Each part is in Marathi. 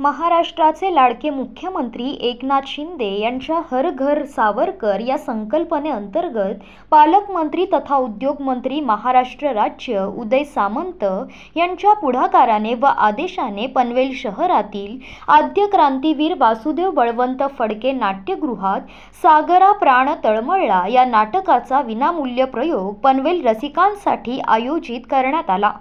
महाराष्ट्राचे लाडके मुख्यमंत्री एकनाथ शिंदे यांच्या हर घर सावरकर या संकल्पनेअंतर्गत पालकमंत्री तथा उद्योगमंत्री महाराष्ट्र राज्य उदय सामंत यांच्या पुढाकाराने व आदेशाने पनवेल शहरातील आद्य क्रांतीवीर वासुदेव बळवंत फडके नाट्यगृहात सागरा प्राण तळमळला या नाटकाचा विनामूल्य प्रयोग पनवेल रसिकांसाठी आयोजित करण्यात आला.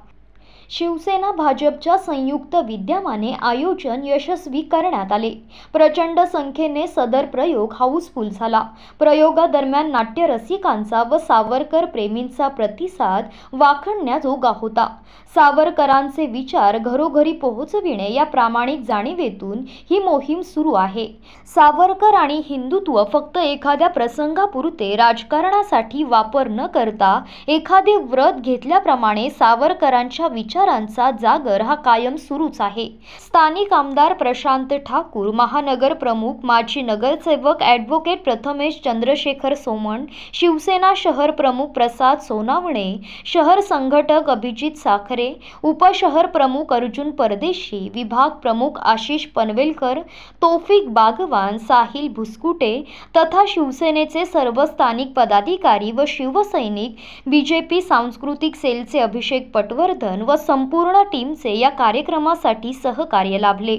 शिवसेना भाजपच्या संयुक्त विद्यमाने आयोजन यशस्वी करण्यात आले. प्रचंड संख्येने सदर प्रयोग हाऊसफुल झाला. प्रयोगादरम्यान नाट्यरसिकांचा व सावरकर प्रेमींचा प्रतिसाद वाखणण्याजोगा होता. सावरकरांचे विचार घरोघरी पोहोचविणे या प्रामाणिक जाणीवेतून ही मोहीम सुरू आहे. सावरकर आणि हिंदुत्व फक्त एखाद्या प्रसंगापुरते राजकारणासाठी वापर न करता एखादे व्रत घेतल्याप्रमाणे सावरकरांच्या विचार विचारांचा जागर हा कायम सुरूच आहे. स्थानिक आमदार प्रशांत ठाकूर महानगर प्रमुख माजी नगरसेवक ॲडव्होकेट प्रथमेश चंद्रशेखर सोमण शिवसेना शहर प्रमुख प्रसाद सोनावणे शहर संघटक अभिजित साखरे उपशहर प्रमुख अर्जुन परदेशी विभाग प्रमुख आशिष पनवेलकर तोफिक बागवान साहिल भुसकुटे तथा शिवसेनेचे सर्व स्थानिक पदाधिकारी व शिवसैनिक बीजेपी सांस्कृतिक सेलचे अभिषेक पटवर्धन व संपूर्ण टीमचे या कार्यक्रमासाठी सहकार्य लाभले.